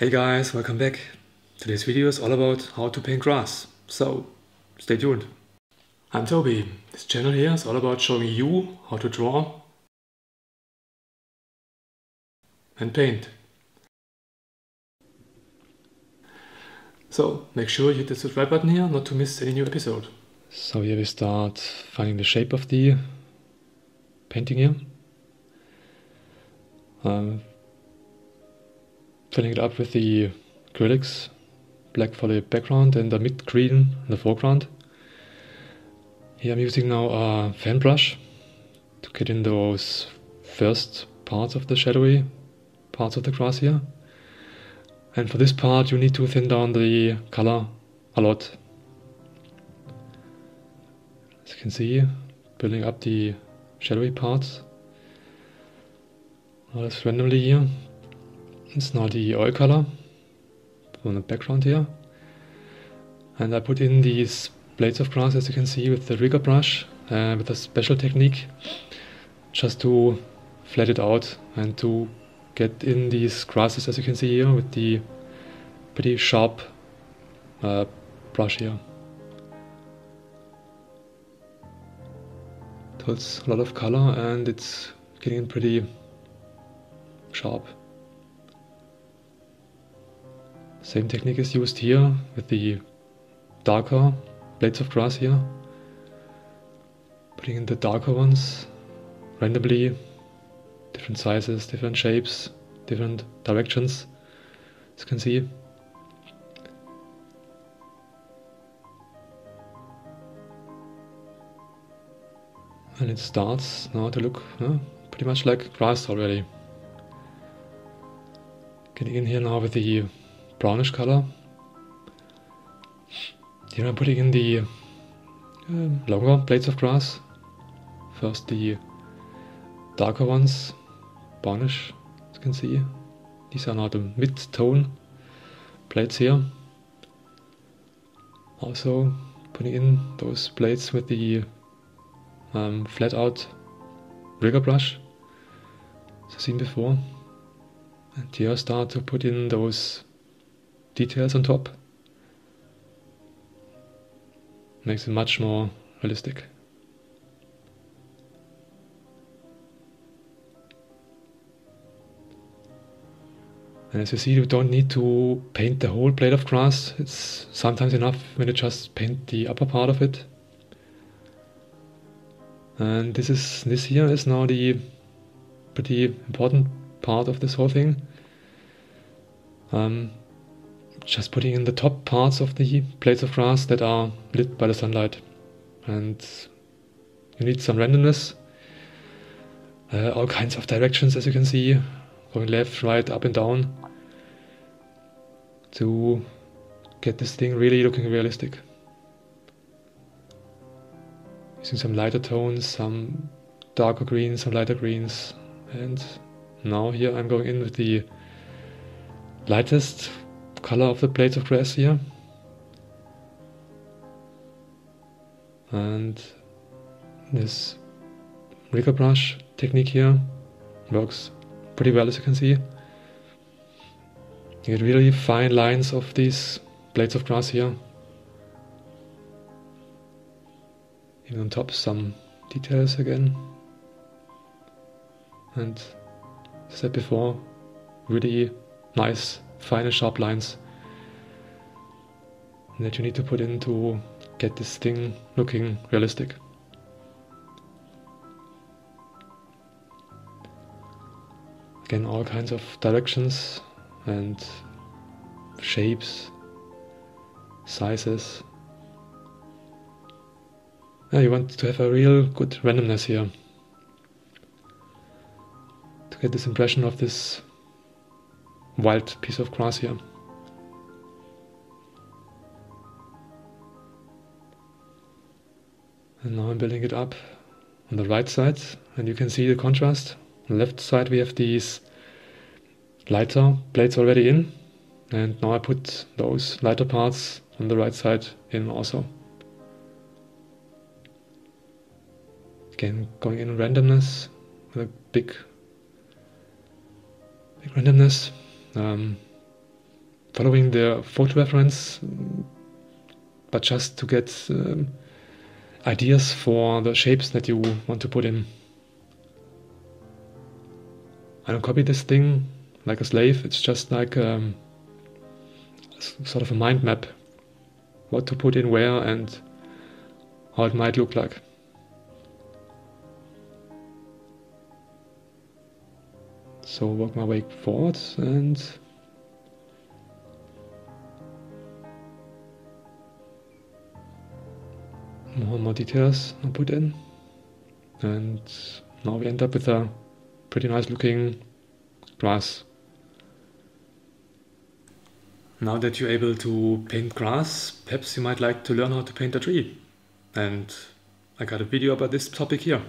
Hey guys, welcome back. Today's video is all about how to paint grass, so stay tuned. I'm Toby. This channel here is all about showing you how to draw and paint. So make sure you hit the subscribe button here not to miss any new episode. So here we start finding the shape of the painting here. Um, filling it up with the acrylics, black for the background and the mid green in the foreground. Here I'm using now a fan brush to get in those first parts of the shadowy parts of the grass here. And for this part you need to thin down the color a lot. As you can see, building up the shadowy parts. All this randomly here it's now the oil color on the background here. And I put in these blades of grass as you can see with the rigger brush uh, with a special technique just to flat it out and to get in these grasses as you can see here with the pretty sharp uh, brush here. So it's a lot of color and it's getting pretty sharp. Same technique is used here with the darker blades of grass here. Putting in the darker ones randomly, different sizes, different shapes, different directions, as you can see. And it starts now to look uh, pretty much like grass already. Getting in here now with the brownish color. Here I'm putting in the um, longer blades of grass. First the darker ones, brownish, as you can see. These are now the mid-tone blades here. Also putting in those blades with the um, flat out rigger brush, as seen before. And here I start to put in those details on top. Makes it much more realistic. And as you see, you don't need to paint the whole blade of grass. It's sometimes enough when you just paint the upper part of it. And this is this here is now the pretty important part of this whole thing. Um, just putting in the top parts of the blades of grass that are lit by the sunlight. And you need some randomness, uh, all kinds of directions as you can see, going left, right, up and down to get this thing really looking realistic. Using some lighter tones, some darker greens, some lighter greens, and now here I'm going in with the lightest color of the blades of grass here. And this rigger brush technique here works pretty well as you can see. You get really fine lines of these blades of grass here. Even on top some details again. And as I said before, really nice fine sharp lines that you need to put in to get this thing looking realistic. Again, all kinds of directions and shapes, sizes. Yeah, you want to have a real good randomness here to get this impression of this wild piece of grass here. And now I'm building it up on the right side and you can see the contrast. On the left side we have these lighter blades already in and now I put those lighter parts on the right side in also. Again going in randomness with a big big randomness um, following the photo reference, but just to get um, ideas for the shapes that you want to put in. I don't copy this thing like a slave, it's just like um, sort of a mind map what to put in where and how it might look like. So work my way forward and more and more details I put in and now we end up with a pretty nice looking grass. Now that you're able to paint grass, perhaps you might like to learn how to paint a tree. And I got a video about this topic here.